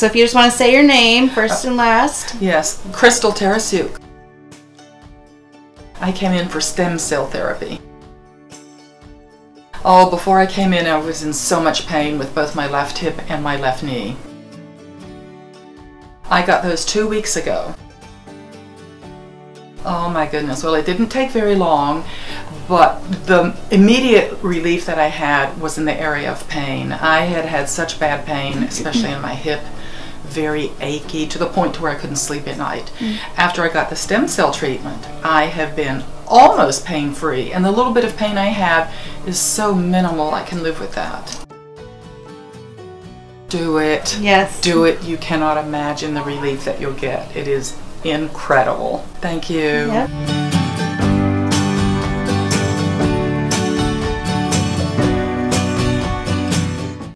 So if you just want to say your name first and last. Yes, Crystal Tarasuk. I came in for stem cell therapy. Oh, before I came in, I was in so much pain with both my left hip and my left knee. I got those two weeks ago. Oh my goodness. Well, it didn't take very long, but the immediate relief that I had was in the area of pain. I had had such bad pain, especially in my hip, very achy to the point to where I couldn't sleep at night. Mm. After I got the stem cell treatment, I have been almost pain free, and the little bit of pain I have is so minimal I can live with that. Do it. Yes. Do it. You cannot imagine the relief that you'll get. It is incredible. Thank you. Yep.